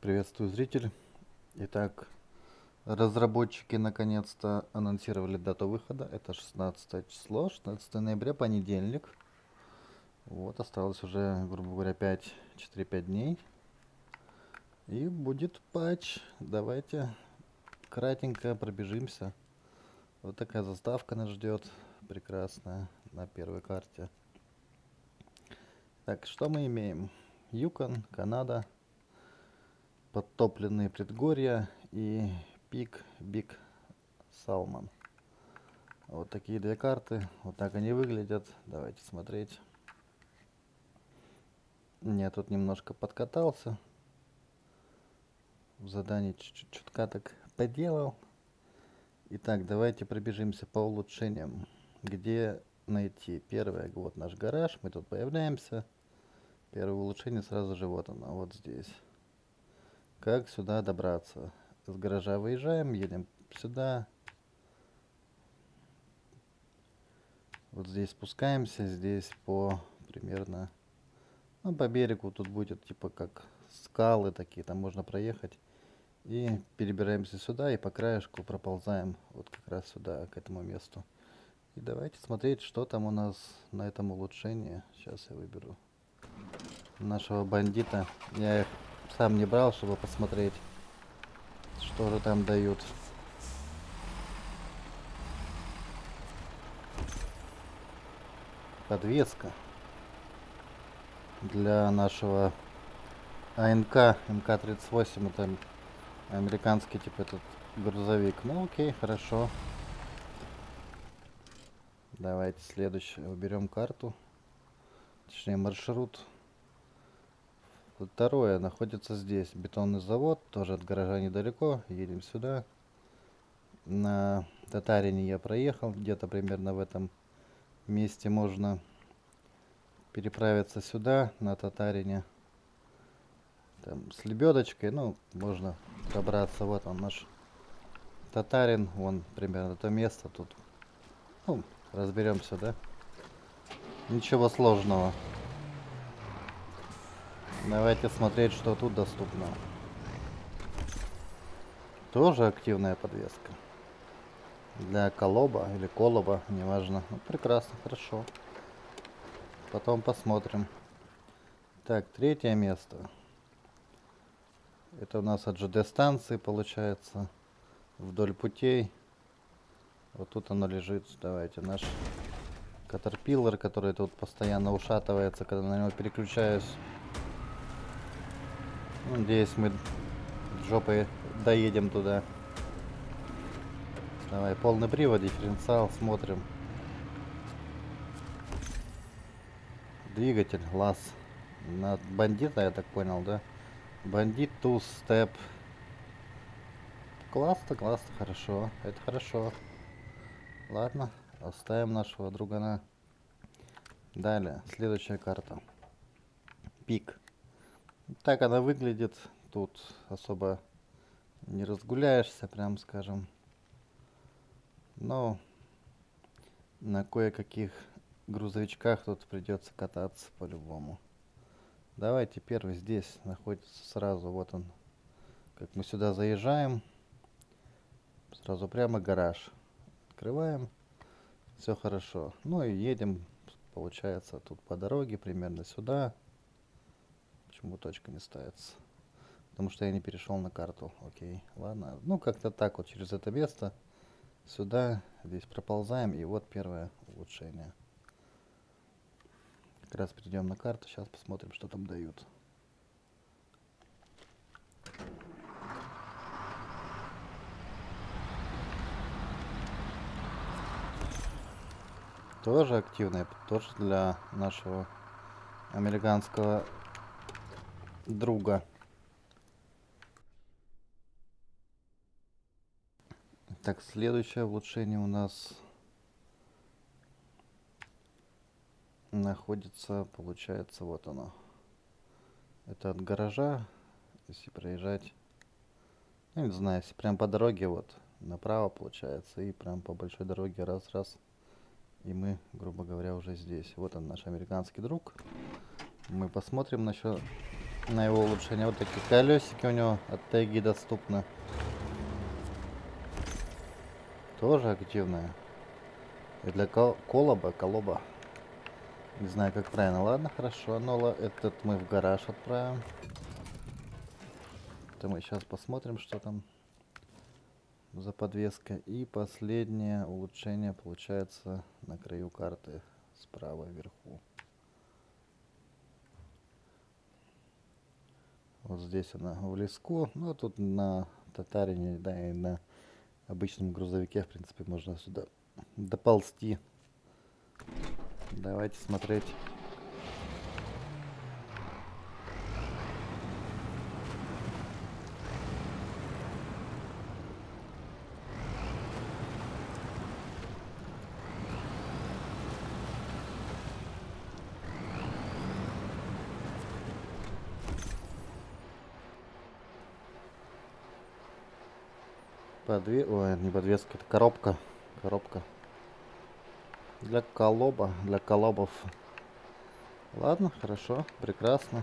Приветствую, зритель. Итак, разработчики наконец-то анонсировали дату выхода. Это 16 число, 16 ноября, понедельник. Вот, осталось уже, грубо говоря, 5, 4-5 дней. И будет патч. Давайте кратенько пробежимся. Вот такая заставка нас ждет. Прекрасная на первой карте. Так, что мы имеем? Юкон, Канада, подтопленные предгорья и пик Биг Салман. Вот такие две карты. Вот так они выглядят. Давайте смотреть. Я тут немножко подкатался. В задании чуть-чуть чутка так поделал. Итак, давайте пробежимся по улучшениям. Где найти? Первое, вот наш гараж. Мы тут появляемся. Первое улучшение сразу же вот оно, вот здесь. Как сюда добраться? С гаража выезжаем, едем сюда. Вот здесь спускаемся, здесь по примерно, ну, по берегу тут будет типа как скалы такие, там можно проехать. И перебираемся сюда и по краешку проползаем вот как раз сюда, к этому месту. И давайте смотреть, что там у нас на этом улучшении. Сейчас я выберу нашего бандита. Я их сам не брал, чтобы посмотреть, что же там дают. Подвеска для нашего АНК МК-38, это американский типа этот грузовик. Ну окей, хорошо. Давайте следующее. Уберем карту. Точнее маршрут. Второе находится здесь. Бетонный завод. Тоже от гаража недалеко. Едем сюда. На Татарине я проехал. Где-то примерно в этом месте можно переправиться сюда, на Татарине. Там с лебедочкой. Ну, можно добраться. Вот он наш Татарин. Вон примерно то место тут. Ну, разберемся, да? Ничего сложного. Давайте смотреть, что тут доступно. Тоже активная подвеска. Для колоба или колоба, неважно. Ну, прекрасно, хорошо. Потом посмотрим. Так, третье место. Это у нас от ЖД станции получается. Вдоль путей. Вот тут оно лежит. Давайте наш Катерпиллар, который тут постоянно ушатывается, когда на него переключаюсь. Надеюсь, мы жопой доедем туда. Давай, полный привод, дифференциал, смотрим. Двигатель, лаз. На бандита, я так понял, да? Бандит, туз, степ. Классно, классно, хорошо. Это хорошо. Ладно, оставим нашего другана. Далее, следующая карта. Пик. Так она выглядит. Тут особо не разгуляешься, прям скажем. Но на кое-каких грузовичках тут придется кататься по-любому. Давайте первый здесь находится сразу. Вот он. Как мы сюда заезжаем. Сразу прямо гараж. Открываем. Все хорошо. Ну и едем, получается, тут по дороге примерно сюда. Почему точка не ставится? Потому что я не перешел на карту. Окей, ладно. Ну, как-то так вот через это место. Сюда, здесь проползаем. И вот первое улучшение. Как раз перейдем на карту. Сейчас посмотрим, что там дают. Тоже активная, тоже для нашего американского друга. Так, следующее улучшение у нас находится, получается, вот оно. Это от гаража, если проезжать, ну, не знаю, если прям по дороге вот направо получается, и прям по большой дороге раз-раз, и мы, грубо говоря, уже здесь. Вот он, наш американский друг. Мы посмотрим насчет на его улучшение. Вот такие колесики у него от тайги доступны. Тоже активная. И для кол колоба, колоба. Не знаю, как правильно. Ладно, хорошо. Но этот мы в гараж отправим. Это мы сейчас посмотрим, что там за подвеска. И последнее улучшение получается на краю карты справа вверху. Вот здесь она в леску. Ну, тут на Татарине, да, и на обычном грузовике, в принципе, можно сюда доползти. Давайте смотреть. Подве... Ой, не подвеска, это коробка. Коробка. Для колоба, для колобов. Ладно, хорошо, прекрасно.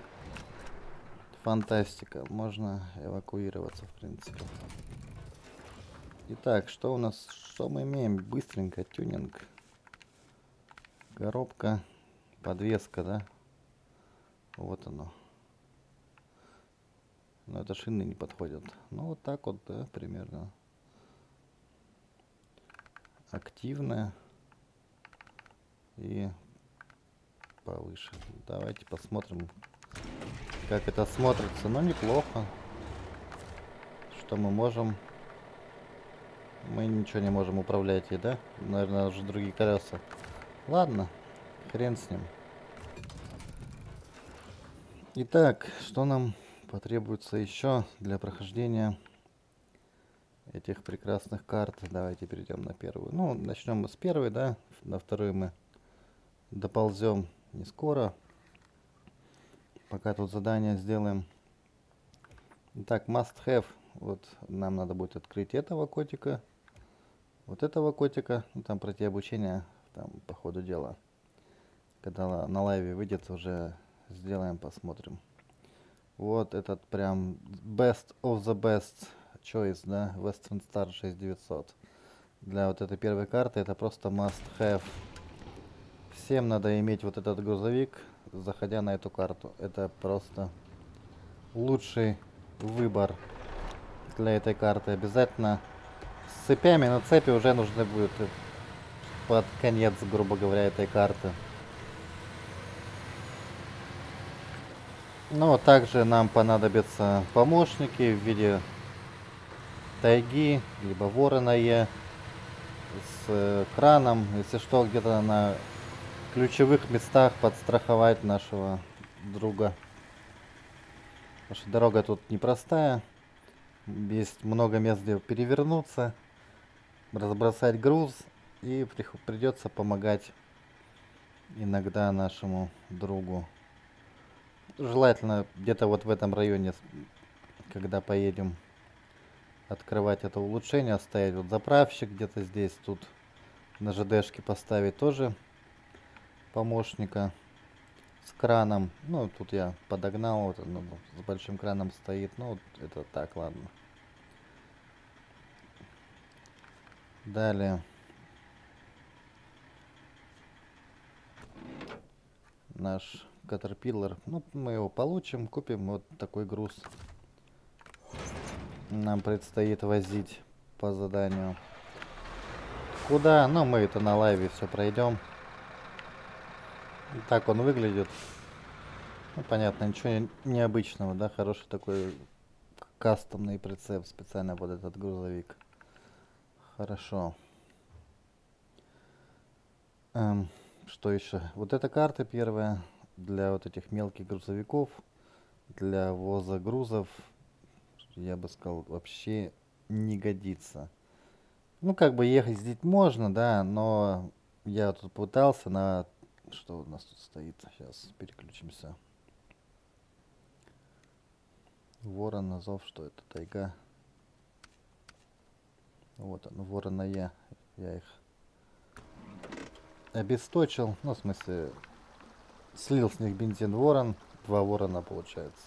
Фантастика. Можно эвакуироваться, в принципе. Итак, что у нас, что мы имеем? Быстренько, тюнинг. Коробка, подвеска, да? Вот оно. Но это шины не подходят. Ну, вот так вот, да, примерно активная и повыше. Давайте посмотрим, как это смотрится. Но ну, неплохо. Что мы можем... Мы ничего не можем управлять ей, да? Наверное, уже другие колеса. Ладно, хрен с ним. Итак, что нам потребуется еще для прохождения этих прекрасных карт. Давайте перейдем на первую. Ну, начнем мы с первой, да. На вторую мы доползем не скоро. Пока тут задание сделаем. Итак, must have. Вот нам надо будет открыть этого котика. Вот этого котика. Ну, там пройти обучение, там по ходу дела. Когда на лайве выйдет, уже сделаем, посмотрим. Вот этот прям best of the best Choice, да, Western Star 6900. Для вот этой первой карты это просто must have. Всем надо иметь вот этот грузовик, заходя на эту карту. Это просто лучший выбор для этой карты. Обязательно с цепями, но цепи уже нужны будут под конец, грубо говоря, этой карты. Но также нам понадобятся помощники в виде тайги, либо вороное с э, краном, если что, где-то на ключевых местах подстраховать нашего друга. Потому что дорога тут непростая. Есть много мест, где перевернуться, разбросать груз. И придется помогать иногда нашему другу. Желательно где-то вот в этом районе, когда поедем открывать это улучшение, оставить вот заправщик где-то здесь, тут на ЖДшке поставить тоже помощника с краном. Ну, тут я подогнал, вот ну, с большим краном стоит, ну, вот это так, ладно. Далее. Наш Caterpillar. Ну, мы его получим, купим вот такой груз нам предстоит возить по заданию. Куда? Ну, мы это на лайве все пройдем. Так он выглядит. Ну, понятно, ничего необычного, да? Хороший такой кастомный прицеп специально под этот грузовик. Хорошо. Эм, что еще? Вот эта карта первая для вот этих мелких грузовиков, для воза грузов я бы сказал, вообще не годится. Ну, как бы ехать здесь можно, да, но я тут пытался на... Что у нас тут стоит? Сейчас переключимся. Ворон, Азов, что это? Тайга. Вот он, ворона я. Я их обесточил. Ну, в смысле, слил с них бензин ворон. Два ворона получается.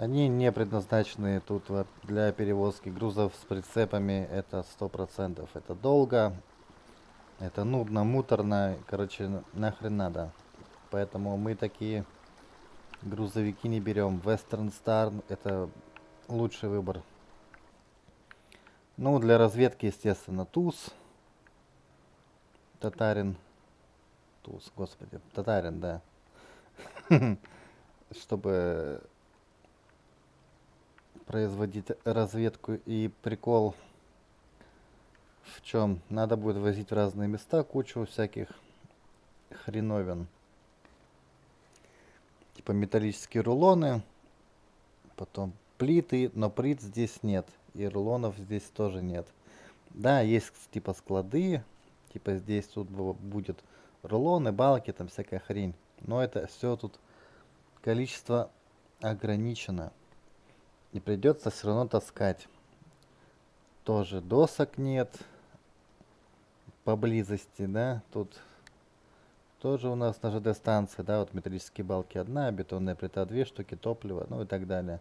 Они не предназначены тут для перевозки грузов с прицепами. Это сто процентов. Это долго. Это нудно, муторно. Короче, нахрен надо. Поэтому мы такие грузовики не берем. Western Star это лучший выбор. Ну, для разведки, естественно, ТУЗ. Татарин. ТУЗ, господи. Татарин, да. Чтобы производить разведку и прикол в чем надо будет возить в разные места кучу всяких хреновин. Типа металлические рулоны потом плиты но плит здесь нет и рулонов здесь тоже нет. Да есть типа склады типа здесь тут будет рулоны балки там всякая хрень но это все тут количество ограничено и придется все равно таскать. Тоже досок нет поблизости да? Тут тоже у нас на ЖД станции да вот металлические балки одна бетонная плита две штуки топлива ну и так далее.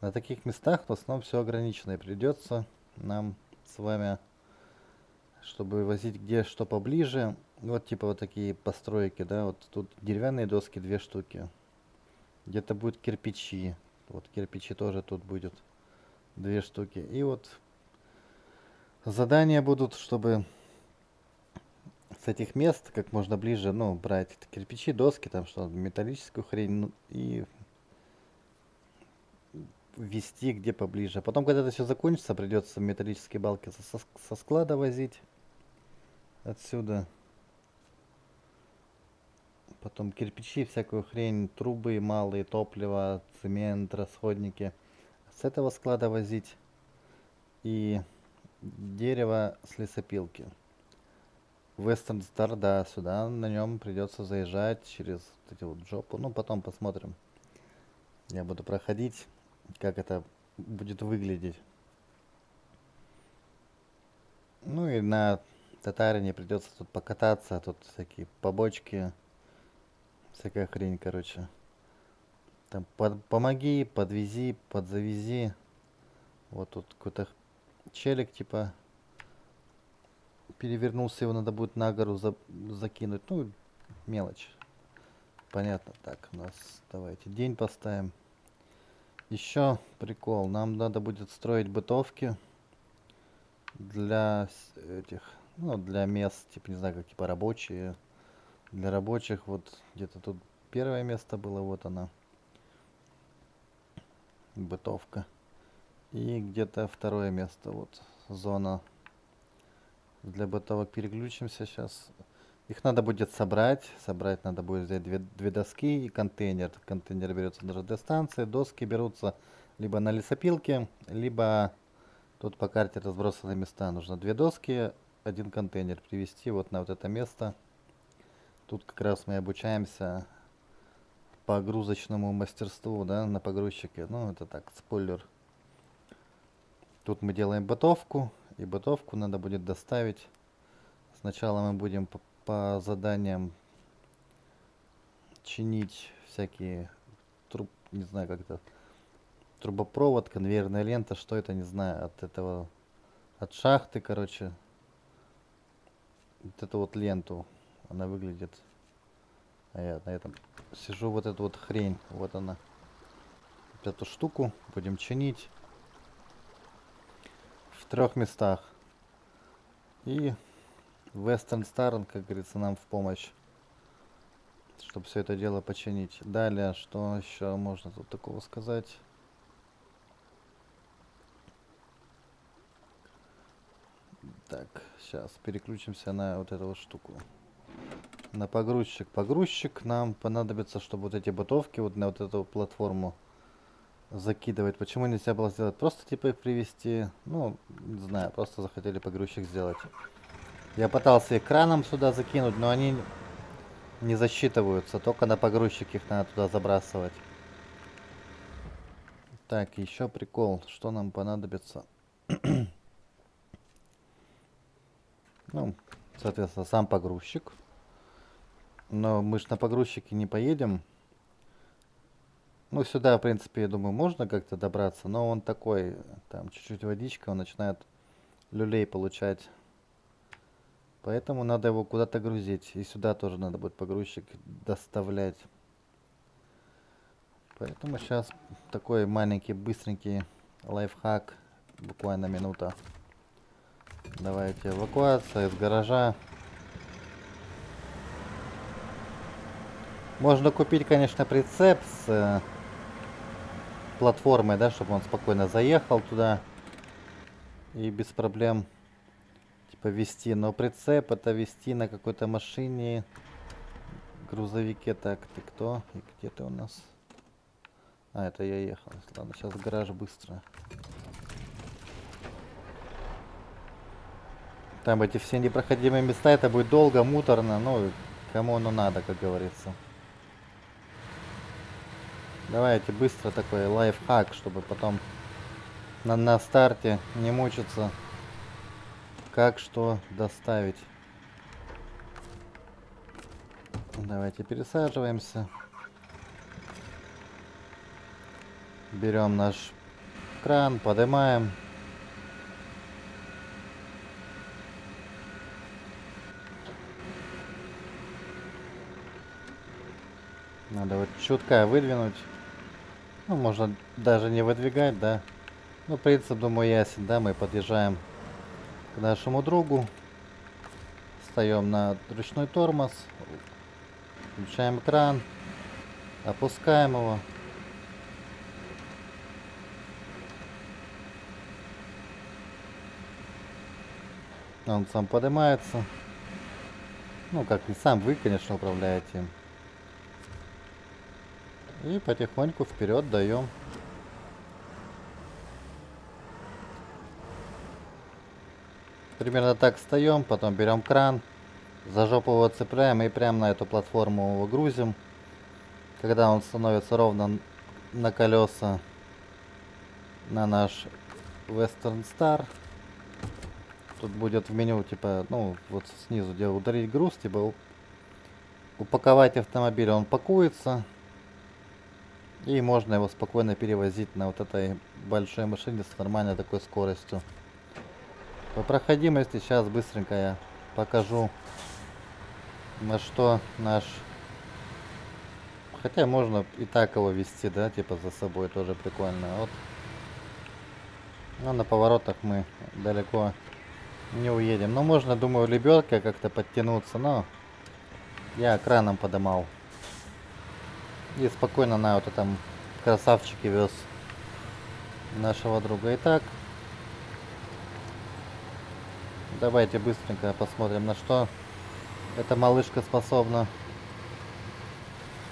На таких местах в основном все ограничено и придется нам с вами чтобы возить где что поближе вот типа вот такие постройки да вот тут деревянные доски две штуки. Где-то будет кирпичи вот кирпичи тоже тут будет две штуки. И вот задания будут, чтобы с этих мест как можно ближе, ну, брать кирпичи, доски, там что, металлическую хрень, ну, и вести где поближе. Потом, когда это все закончится, придется металлические балки со, со склада возить отсюда потом кирпичи, всякую хрень, трубы малые, топливо, цемент, расходники. С этого склада возить. И дерево с лесопилки. Western Star, да, сюда на нем придется заезжать через вот эти вот жопу. Ну, потом посмотрим. Я буду проходить, как это будет выглядеть. Ну и на Татарине придется тут покататься, тут всякие побочки всякая хрень, короче. Там под, помоги, подвези, подзавези. Вот тут какой-то челик, типа, перевернулся, его надо будет на гору за, закинуть. Ну, мелочь. Понятно. Так, у нас, давайте, день поставим. Еще прикол. Нам надо будет строить бытовки для этих, ну, для мест, типа, не знаю, как, типа, рабочие для рабочих вот где-то тут первое место было, вот она. Бытовка. И где-то второе место, вот зона для бытовок. Переключимся сейчас. Их надо будет собрать. Собрать надо будет взять две, две доски и контейнер. Контейнер берется на ЖД-станции. Доски берутся либо на лесопилке, либо тут по карте разбросаны места. Нужно две доски, один контейнер привезти вот на вот это место. Тут как раз мы обучаемся погрузочному мастерству, да, на погрузчике. Ну, это так, спойлер. Тут мы делаем бытовку, и бытовку надо будет доставить. Сначала мы будем по, по заданиям чинить всякие труб, не знаю как это, трубопровод, конвейерная лента, что это, не знаю, от этого, от шахты, короче, вот эту вот ленту она выглядит. А я на этом сижу вот эту вот хрень. Вот она. Вот эту штуку будем чинить. В трех местах. И Western Star, как говорится, нам в помощь. Чтобы все это дело починить. Далее, что еще можно тут такого сказать? Так, сейчас переключимся на вот эту вот штуку на погрузчик. Погрузчик нам понадобится, чтобы вот эти бытовки вот на вот эту платформу закидывать. Почему нельзя было сделать? Просто типа их привести, ну, не знаю, просто захотели погрузчик сделать. Я пытался экраном сюда закинуть, но они не засчитываются. Только на погрузчик их надо туда забрасывать. Так, еще прикол. Что нам понадобится? ну, соответственно, сам погрузчик. Но мы же на погрузчике не поедем. Ну, сюда, в принципе, я думаю, можно как-то добраться, но он такой, там, чуть-чуть водичка, он начинает люлей получать. Поэтому надо его куда-то грузить. И сюда тоже надо будет погрузчик доставлять. Поэтому сейчас такой маленький, быстренький лайфхак. Буквально минута. Давайте эвакуация из гаража. Можно купить, конечно, прицеп с э, платформой, да, чтобы он спокойно заехал туда и без проблем типа вести. Но прицеп это вести на какой-то машине, грузовике. Так, ты кто? И где ты у нас? А, это я ехал. Ладно, сейчас гараж быстро. Там эти все непроходимые места, это будет долго, муторно, ну, кому оно надо, как говорится. Давайте быстро такой лайфхак, чтобы потом на, на старте не мучиться, как что доставить. Давайте пересаживаемся. Берем наш кран, поднимаем. Надо вот чутка выдвинуть. Ну, можно даже не выдвигать, да. Ну, принцип, думаю, ясен, да. Мы подъезжаем к нашему другу. Встаем на ручной тормоз. Включаем кран. Опускаем его. Он сам поднимается. Ну, как не сам, вы, конечно, управляете им. И потихоньку вперед даем. Примерно так встаем, потом берем кран, за жопу его цепляем и прямо на эту платформу его грузим. Когда он становится ровно на колеса на наш Western Star, тут будет в меню типа, ну вот снизу где ударить груз, типа упаковать автомобиль, он пакуется, и можно его спокойно перевозить на вот этой большой машине с нормальной такой скоростью. По проходимости сейчас быстренько я покажу, на что наш... Хотя можно и так его вести, да, типа за собой тоже прикольно. Вот. Но на поворотах мы далеко не уедем. Но можно, думаю, лебедкой как-то подтянуться, но я краном подымал. И спокойно на вот этом красавчике вез нашего друга. Итак, давайте быстренько посмотрим, на что эта малышка способна.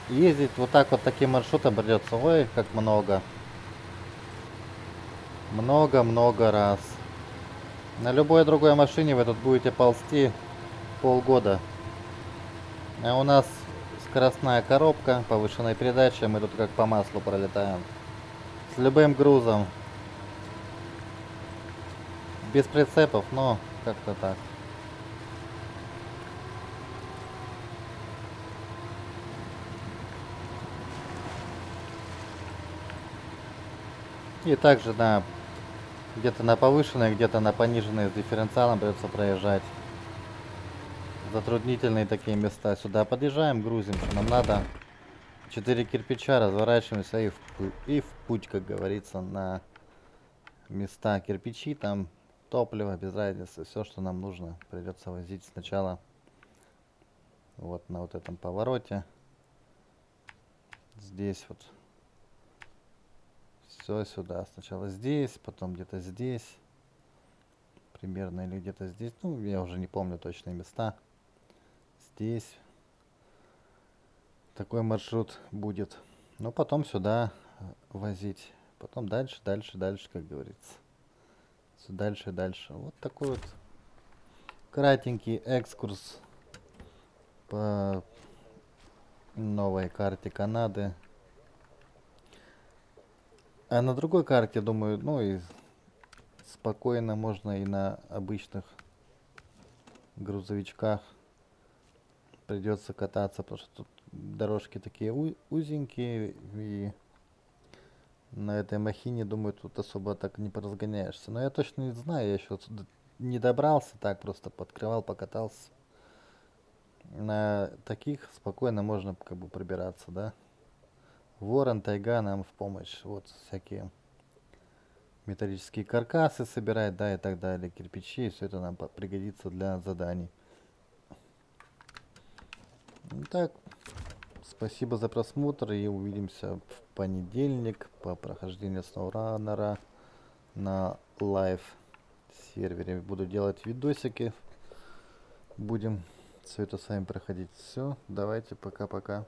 Ездить вот так вот таким маршрутом придется. Ой, как много. Много-много раз. На любой другой машине вы тут будете ползти полгода. А у нас скоростная коробка, повышенная передача, мы тут как по маслу пролетаем. С любым грузом. Без прицепов, но как-то так. И также на где-то на повышенной, где-то на пониженной с дифференциалом придется проезжать затруднительные такие места. Сюда подъезжаем, грузим, нам надо. Четыре кирпича, разворачиваемся и в, и в путь, как говорится, на места кирпичи, там топливо, без разницы, все, что нам нужно, придется возить сначала вот на вот этом повороте. Здесь вот все сюда. Сначала здесь, потом где-то здесь. Примерно или где-то здесь. Ну, я уже не помню точные места здесь такой маршрут будет. Но потом сюда э, возить. Потом дальше, дальше, дальше, как говорится. Все дальше, дальше. Вот такой вот кратенький экскурс по новой карте Канады. А на другой карте, думаю, ну и спокойно можно и на обычных грузовичках придется кататься, потому что тут дорожки такие узенькие и на этой махине, думаю, тут особо так не поразгоняешься. Но я точно не знаю, я еще не добрался, так просто подкрывал, покатался. На таких спокойно можно как бы пробираться, да. Ворон, тайга нам в помощь. Вот всякие металлические каркасы собирать, да, и так далее, кирпичи, все это нам пригодится для заданий. Так, спасибо за просмотр и увидимся в понедельник по прохождению SnowRunner на live сервере. Буду делать видосики, будем все это с вами проходить. Все, давайте, пока-пока.